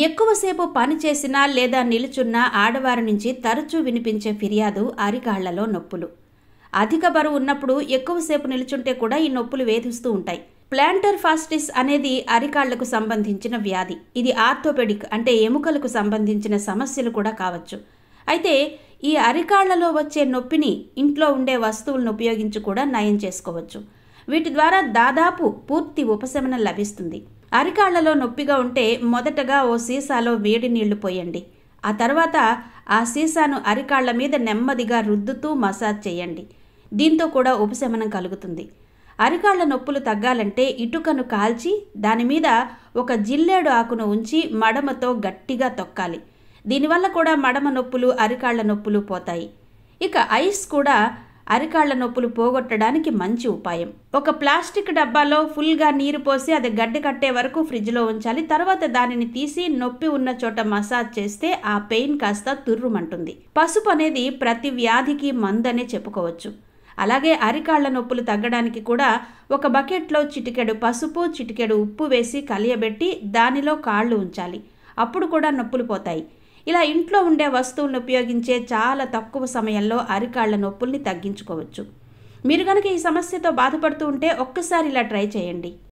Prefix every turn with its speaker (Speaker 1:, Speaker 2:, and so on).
Speaker 1: ఎక్కువసేపు పనిచేసినా లేదా నిలుచున్న ఆడవారి నుంచి తరచూ వినిపించే ఫిర్యాదు అరికాళ్ళలో నొప్పులు. అధిక బరువు ఉన్నప్పుడు ఎక్కువసేపు నిలుచుంటే కూడా ఈ నొప్పులు వేధిస్తూ ఉంటాయి. ప్లాంటర్ ఫాస్టిస్ అనేది అరికాళ్ళకు సంబంధించిన వ్యాధి. ఇది ఆర్థోపెడిక్ అంటే ఎముకలకు సంబంధించిన సమస్యలు కూడా కావచ్చు. అయితే ఈ అరికాళ్ళలో వచ్చే నొప్పిని ఇంట్లో ఉండే వస్తువులను ఉపయోగించి కూడా నయం చేసుకోవచ్చు. వీటి ద్వారా దాదాపు పూర్తి ఉపశమనం లభిస్తుంది. అరికాళ్ళలో నొప్పిగా ఉంటే మొదటగా ఓ సీసాలో వేడి నీళ్ళు పోయండి. ఆ తర్వాత ఆ సీసాను అరికాళ్ళ మీద నెమ్మదిగా రుద్దుతూ మసాజ్ చేయండి. దీంతో కూడా ఉపశమనం కలుగుతుంది. అరికాళ్ళ నొప్పులు తగ్గాలంటే ఇటుకను కాల్చి దాని మీద ఒక జిల్లేడు ఆకును ఉంచి మడమతో గట్టిగా తొక్కాలి. దీనివల్ల కూడా మడమ నొప్పులు అరికాళ్ళ నొప్పులు పోతాయి. ఇక ఐస్ కూడా అరికాళ్ళ నొప్పులు పోగొట్టడానికి మంచి ఉపాయం. ఒక ప్లాస్టిక్ డబ్బాలో ఫుల్గా నీరు పోసి అది గడ్డ కట్టే వరకు ఫ్రిడ్జ్లో ఉంచాలి. తర్వాత దానిని తీసి నొప్పి ఉన్న చోట మసాజ్ చేస్తే ఆ పెయిన్ కాస్త తుర్రుమంటుంది. పసుపు అనేది ప్రతి వ్యాధికి మందనే చెప్పుకోవచ్చు. అలాగే అరికాళ్ళ నొప్పులు తగ్గడానికి కూడా ఒక బకెట్లో చిటికెడు పసుపు చిటికెడు ఉప్పు వేసి కలియబెట్టి దానిలో కాళ్ళు ఉంచాలి. అప్పుడు కూడా నొప్పులు పోతాయి. ఇలా ఇంట్లో ఉండే వస్తువులను ఉపయోగించే చాలా తక్కువ సమయంలో అరికాళ్ళ నొప్పుల్ని తగ్గించుకోవచ్చు. మీరు కనుక ఈ సమస్యతో బాధపడుతూ ఉంటే ఒక్కసారి ఇలా ట్రై చేయండి.